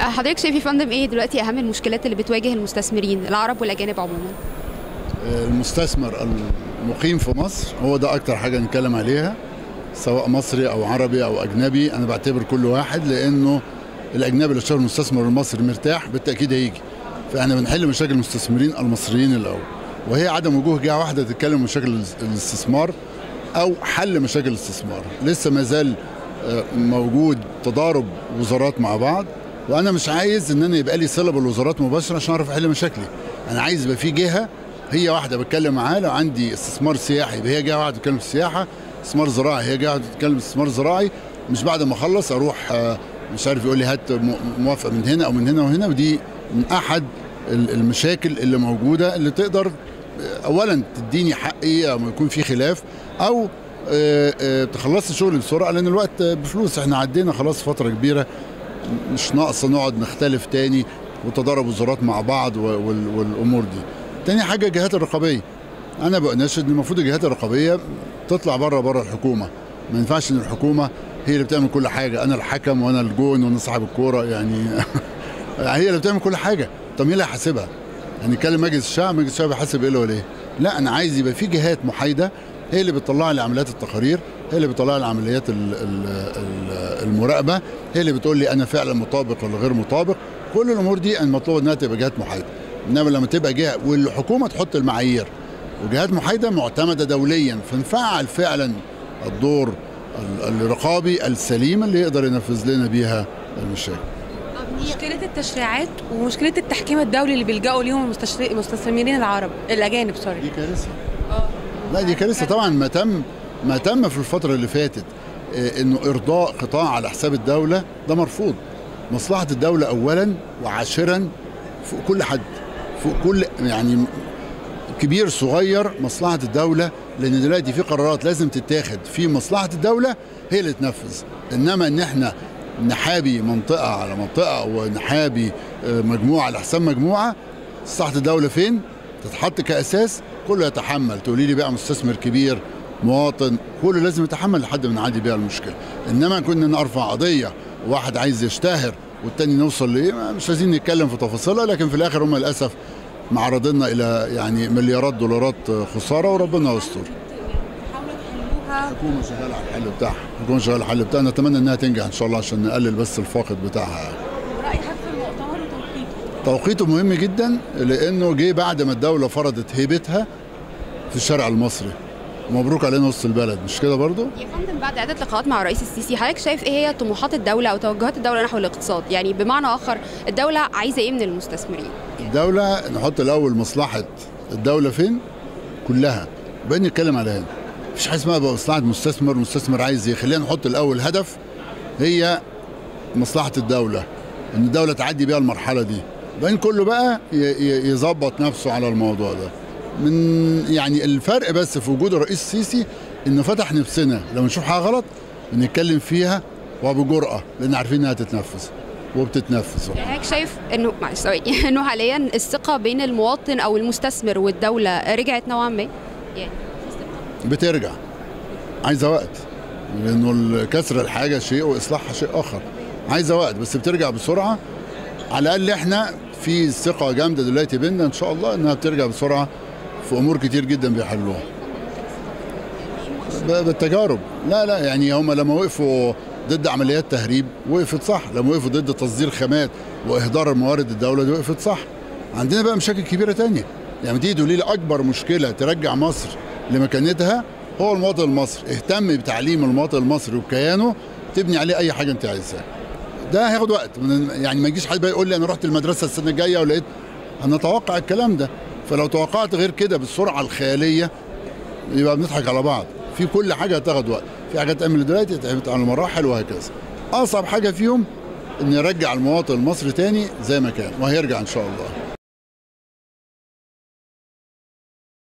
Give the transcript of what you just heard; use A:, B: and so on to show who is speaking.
A: حضرتك شايف يا فندم إيه دلوقتي اهم المشكلات اللي بتواجه المستثمرين العرب والاجانب عموما؟
B: المستثمر المقيم في مصر هو ده أكتر حاجة نتكلم عليها سواء مصري أو عربي أو أجنبي أنا بعتبر كل واحد لأنه الأجنبي اللي اشتغل المستثمر المصري مرتاح بالتأكيد هيجي. فإحنا بنحل مشاكل المستثمرين المصريين الأول. وهي عدم وجوه جهة واحدة تتكلم مشاكل الاستثمار أو حل مشاكل الاستثمار. لسه ما زال موجود تضارب وزارات مع بعض وأنا مش عايز إن أنا يبقى لي صله بالوزارات مباشرة عشان أعرف أحل مشاكلي. أنا عايز يبقى في جهة هي واحدة بتكلم معاها لو عندي استثمار سياحي يبقى هي جهة واحدة بتتكلم في السياحة استثمار زراعي هي جهة واحدة بتتكلم في استثمار زراعي. مش بعد ما أخلص أروح مش عارف يقول لي هات موافقة من هنا أو من هنا وهنا ودي من أحد المشاكل اللي موجودة اللي تقدر اولا تديني حقي أو يكون في خلاف أو تخلصي شغلي بسرعة لأن الوقت بفلوس إحنا عدينا خلاص فترة كبيرة مش ناقصه نقعد نختلف تاني وتضارب وزارات مع بعض والأمور دي. تاني حاجة الجهات الرقابية. أنا بناشد إن المفروض الجهات الرقابية تطلع بره بره الحكومة. ما ينفعش إن الحكومة هي اللي بتعمل كل حاجة، أنا الحكم وأنا الجون وأنا صاحب الكورة يعني هي اللي بتعمل كل حاجة، طب مين اللي هيحاسبها؟ يعني نتكلم مجلس الشعب، مجلس الشعب يحاسب إيه ولا إيه؟ لا أنا عايز يبقى في جهات محايدة هي اللي بتطلع لي عمليات التقارير هي اللي بتطلع لي عمليات المراقبة هي اللي بتقول لي أنا فعلا مطابق ولا غير مطابق. كل الأمور دي المطلوب إنها تبقى جهات محايدة. إنما لما تبقى جهة والحكومة تحط المعايير وجهات محايدة معتمدة دوليا فنفعل فعلا الدور الرقابي السليم اللي يقدر ينفذ لنا بيها المشاكل.
C: مشكلة التشريعات ومشكلة التحكيم الدولي اللي بيلجأوا ليهم المستثمرين العرب الأجانب سوري
B: دي كارثة. لا دي كارثة طبعا. ما تم ما تم في الفترة اللي فاتت إنه إرضاء قطاع على حساب الدولة ده مرفوض. مصلحة الدولة اولا وعاشرا فوق كل حد فوق كل يعني كبير صغير مصلحة الدولة لأن دلوقتي في قرارات لازم تتاخد. في مصلحة الدولة هي اللي تنفذ. إنما إن إحنا نحابي منطقة على منطقة ونحابي مجموعة على حساب مجموعة. مصلحة الدولة فين؟ تتحط كأساس كله يتحمل. تقولي لي بقى مستثمر كبير مواطن كله لازم يتحمل لحد ما نعدي بيها المشكلة. إنما كنا نرفع قضية وواحد عايز يشتهر والتاني نوصل لإيه؟ مش عايزين نتكلم في تفاصيلها لكن في الآخر هم للأسف معرضينا إلى يعني مليارات دولارات خسارة وربنا يستر. الحكومة شغاله على الحل بتاعها. الحكومة شغاله على الحل بتاعها. نتمنى إنها تنجح إن شاء الله عشان نقلل بس الفاقد بتاعها
C: حضرتك في المؤتمر وتوقيته؟
B: توقيته مهم جدا لأنه جه بعد ما الدولة فرضت هيبتها في الشارع المصري. مبروك علينا وسط البلد. مش كده برضو؟
A: يا فندم بعد عدة لقاءات مع الرئيس السيسي حضرتك شايف إيه هي طموحات الدولة أو توجهات الدولة نحو الاقتصاد؟ يعني بمعنى آخر الدولة عايزة إيه من المستثمرين؟
B: الدولة نحط الأول مصلحة الدولة فين؟ كلها. وبعدين نتكلم على هنا مفيش حاجة اسمها بقى مصلحة مستثمر مستثمر عايز إيه؟ خلينا نحط الأول هدف هي مصلحة الدولة إن الدولة تعدي بيها المرحلة دي. وبعدين كله بقى يظبط نفسه على الموضوع ده. من يعني الفرق بس في وجود الرئيس السيسي إنه فتح نفسنا. لما نشوف حاجة غلط بنتكلم فيها وبجرأة لأن عارفين إنها تتنفذ وبتتنفذ.
A: يعني حضرتك شايف إنه إنه حاليا الثقة بين المواطن أو المستثمر والدولة رجعت نوعا ما؟ يعني
B: بترجع. عايزة وقت. لأنه كسر الحاجة شيء واصلاحها شيء آخر. عايزة وقت بس بترجع بسرعة. على الأقل إحنا في ثقة جامدة دلوقتي بينا إن شاء الله إنها بترجع بسرعة في أمور كتير جدا بيحلوها. بالتجارب. لا لا يعني هم لما وقفوا ضد عمليات تهريب وقفت صح. لما وقفوا ضد تصدير خامات وإهدار موارد الدولة دي وقفت صح. عندنا بقى مشاكل كبيرة تانية. يعني تيجي تقولي لي أكبر مشكلة ترجع مصر لمكانتها هو المواطن المصري. اهتم بتعليم المواطن المصري وكيانه تبني عليه أي حاجة أنت عايزها. ده هياخد وقت. يعني ما يجيش حد بقى يقول لي أنا رحت المدرسة السنة الجاية ولقيت هنتوقع الكلام ده. فلو توقعت غير كده بالسرعة الخيالية يبقى بنضحك على بعض. في كل حاجة هتاخد وقت. في حاجات تعمل دلوقتي تعمل على مراحل وهكذا. أصعب حاجة فيهم إن يرجع المواطن المصري تاني زي ما كان وهيرجع إن شاء الله.